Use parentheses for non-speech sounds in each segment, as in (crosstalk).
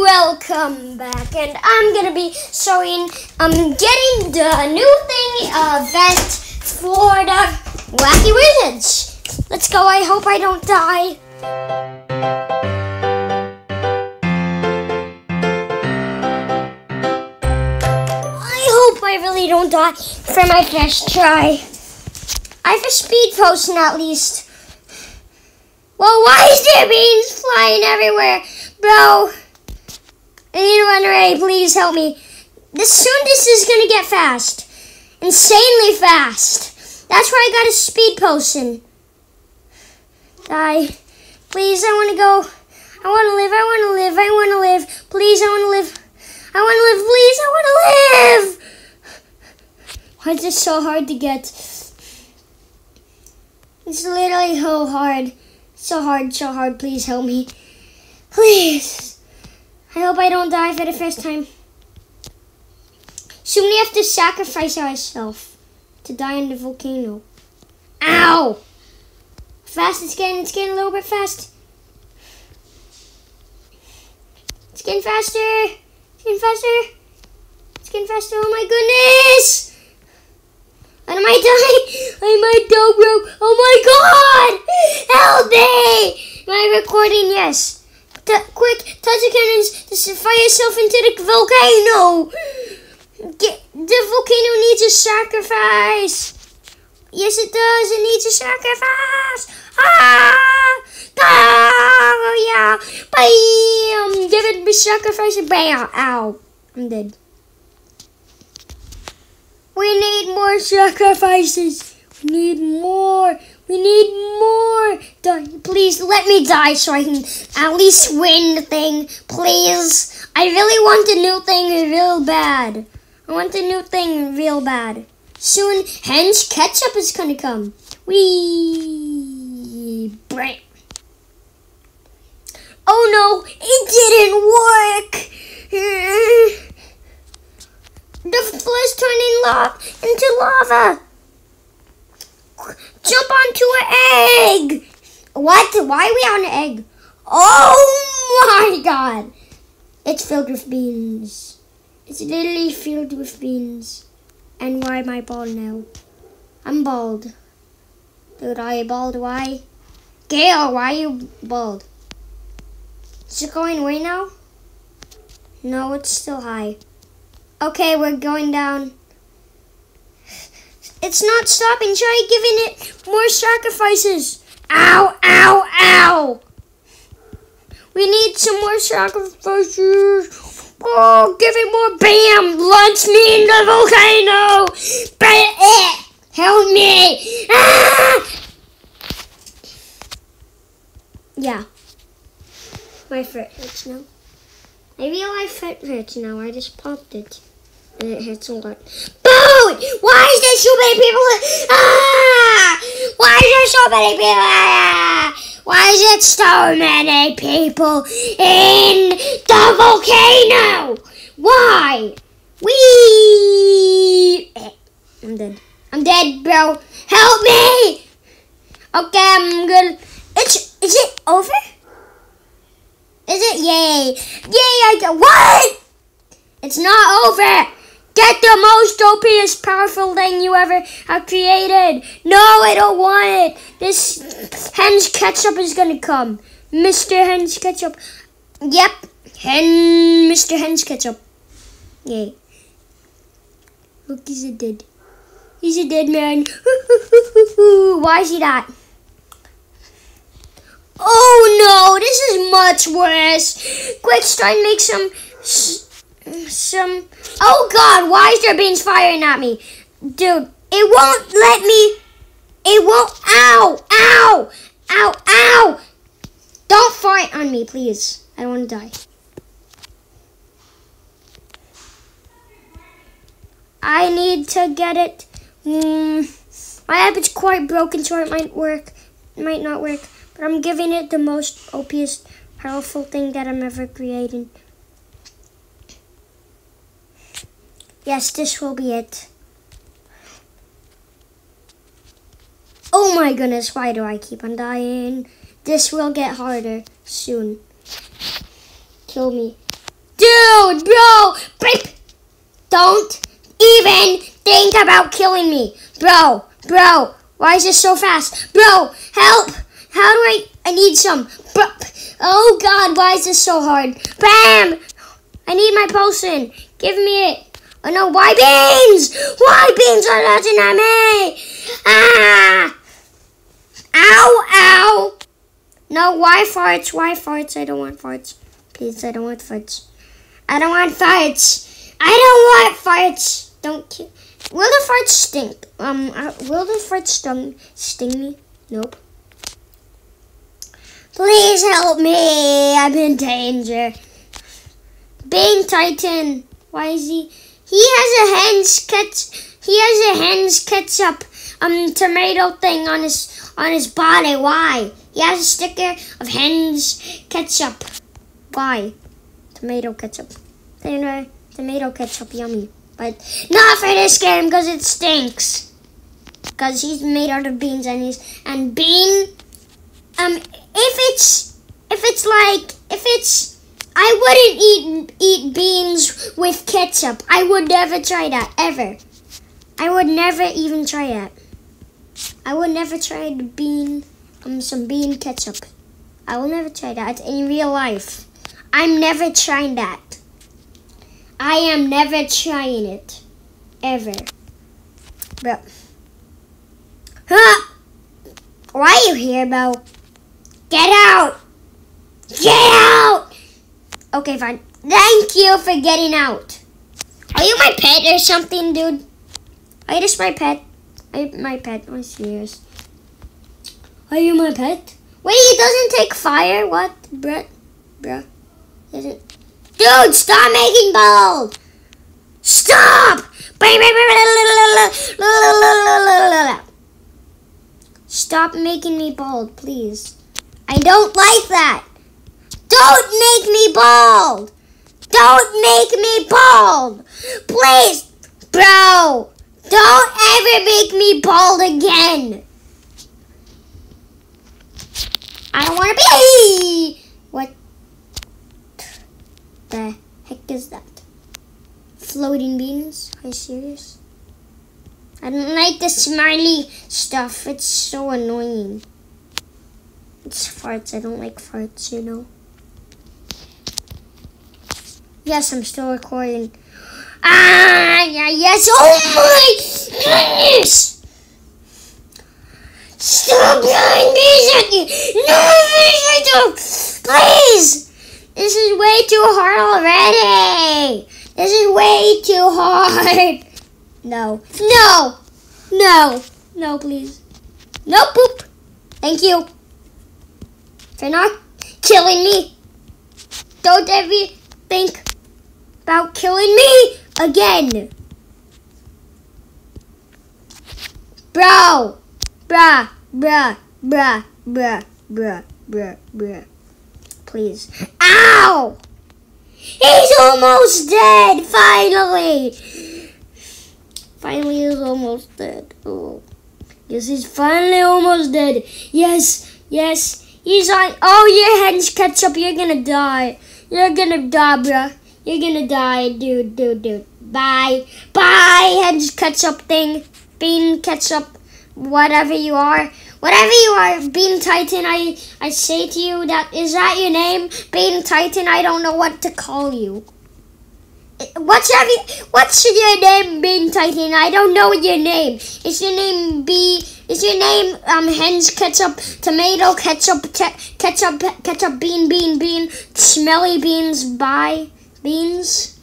welcome back. And I'm gonna be showing um getting the new thing event for the Wacky Wizards. Let's go. I hope I don't die. I hope I really don't die for my first try. I have a speed potion at least. Well, why is there beans flying everywhere? Bro, I need away. Please help me. This soon this is gonna get fast. Insanely fast. That's why I got a speed potion. Die. Please, I wanna go. I wanna live, I wanna live, I wanna live. Please, I wanna live. I wanna live, please, I wanna live! Why is this so hard to get? It's literally so hard. So hard, so hard. Please help me. Please. I hope I don't die for the first time. Soon we have to sacrifice ourselves to die in the volcano. Ow! Fast, it's getting, it's getting a little bit fast. It's getting faster. It's getting faster. It's getting faster. Oh my goodness! I might (laughs) die. I might die, bro. Oh my god! Help me! Am I recording? Yes. Quick, touch the cannons to fire yourself into the volcano. Get, the volcano needs a sacrifice. Yes, it does. It needs a sacrifice. Ah! Oh, yeah. Bam! Give it a sacrifice. Bam! Ow. I'm dead. We need more sacrifices. We need more. We need more. Please let me die so I can at least win the thing. Please. I really want the new thing real bad. I want the new thing real bad. Soon, Heinz Ketchup is gonna come. We break. Oh no, it didn't work. The floor's turning lava into lava. Jump onto an egg. What? Why are we on an egg? Oh my god. It's filled with beans. It's literally filled with beans. And why am I bald now? I'm bald. Dude, are bald? Why? Gail, why are you bald? Is it going away now? No, it's still high. Okay, we're going down. It's not stopping. Try giving it more sacrifices. Ow, ow, ow. We need some more sacrifices. Oh, give it more. Bam! Launch me in the volcano. Bam! Eh, Help me. Ah! Yeah. My foot hurts now. I realize foot hurts now. I just popped it. And it hurts a. Boom! Why is there so many people? Ah! Why is there so many people? Ah! Why is it so many people in the volcano? Why? We. I'm dead. I'm dead, bro. Help me! Okay, I'm good. It's is it over? Is it? Yay! Yay! I got what? It's not over. Get the most OPest powerful thing you ever have created. No, I don't want it. This Heinz Ketchup is gonna come. Mr. Heinz Ketchup. Yep. Hen Mr. Heinz Ketchup. Yay. Look, he's a dead. He's a dead man. (laughs) Why is he that? Oh no, this is much worse. Quick, try and make some, some. Oh God, why is there beans firing at me, dude? It won't let me. It won't. Ow! Ow! Ow! Ow! Don't fire on me, please. I don't want to die. I need to get it. Mm, my app is quite broken, so it might work. It might not work. But I'm giving it the most OPest powerful thing that I'm ever creating. Yes, this will be it. Oh my goodness, why do I keep on dying? This will get harder soon. Kill me. explode, bro. Beep. Don't even think about killing me, bro. Bro, why is this so fast, bro? Help! How do I? I need some. Bro. Oh God, why is this so hard? Bam! I need my potion. Give me it. Oh no, why beans? Why beans are touching at me? Ah! Ow, ow! No, why farts? Why farts? I don't want farts. Please, I don't want farts. I don't want farts. I don't want farts. Don't kill. Will the farts stink? Um, uh, will the farts stung, sting me? Nope. Please help me. I'm in danger. Bean Titan. Why is he? He has a Heinz ketchup. He has a Heinz ketchup um tomato thing on his on his body. Why? He has a sticker of Heinz ketchup. Why? Tomato ketchup. Anyway, tomato ketchup, yummy. But not for this game because it stinks. Because he's made out of beans and he's and bean. Um, if it's if it's like if it's I wouldn't eat eat beans with ketchup. I would never try that ever. I would never even try that. I would never try the bean um some bean ketchup. I will never try that in real life. I'm never trying that. I am never trying it. Ever. Bro. Huh? Why are you here, Bo? Get out! Get out! Okay, fine. Thank you for getting out. Are you my pet or something, dude? Are you just my pet? Are my pet? I'm serious. Are you my pet? Wait, he doesn't take fire? What? Bruh. Bruh. Doesn't. Dude, stop making bold! Stop! Stop making me bold, please. I don't like that. Don't make me bald! Don't make me bald! Please, bro! Don't ever make me bald again! I don't want to be! What the heck is that? Floating beans? Are you serious? I don't like the smiley stuff. It's so annoying. It's farts. I don't like farts, you know. Yes, I'm still recording. Ah, yeah, yes. Oh my goodness! Stop at me! No, please! This is way too hard already! This is way too hard! No. No! No! No, please. No poop! Thank you. For not killing me. Don't ever think about killing me again. Bro, bruh, bruh, bruh, bruh, bruh, bruh, bruh. Please. Ow! He's almost dead, finally! Finally, he's almost dead. Oh. Yes, he's finally almost dead. Yes, yes. He's on. Oh, your head's ketchup. You're gonna die. You're gonna die, bruh. You're gonna die, dude, dude, dude. Bye. Bye, head ketchup thing. Bean ketchup, whatever you are. Whatever you are, Bean Titan, I, I say to you that, is that your name? Bean Titan, I don't know what to call you. What's your, what's your name, Bean Titan? I don't know your name. Is your name B? Is your name um Heinz ketchup, tomato ketchup, ketchup, ketchup, bean, bean, bean, smelly beans? Bye beans.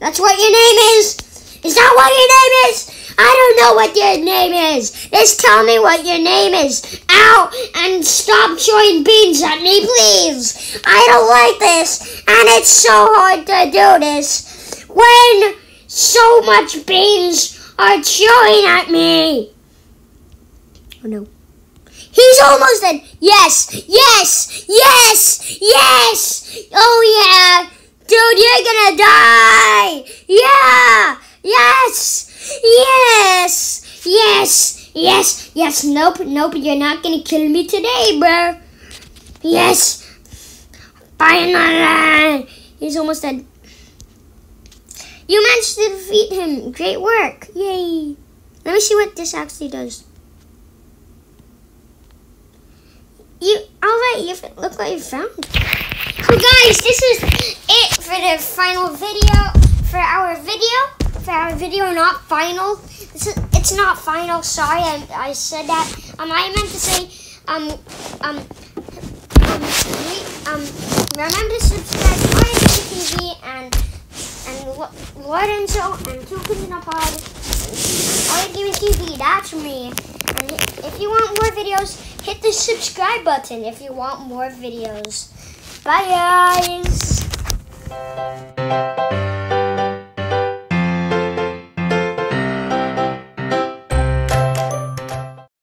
That's what your name is. Is that what your name is? I don't know what your name is. Just tell me what your name is. Out And stop throwing beans at me, please. I don't like this. And it's so hard to do this when so much beans are chewing at me. Oh no. He's almost dead. Yes, yes, yes, yes. Oh yeah. Dude, you're gonna die! Yeah! Yes! Yes! Yes! Yes! Yes! Nope, nope, you're not gonna kill me today, bro! Yes! Finally! He's almost dead. You managed to defeat him. Great work. Yay. Let me see what this actually does. You, alright, you look what you found. So guys, this is it for the final video, for our video, for our video, not final. Is, it's not final, sorry, I, I said that. Um, I meant to say, um, um, um, we, um remember to subscribe to Orange TV and and Lorenzo and Two Kids in a Pod. Orange Gaming TV, that's me. And if you want more videos, hit the subscribe button if you want more videos. Bye guys! Thank you.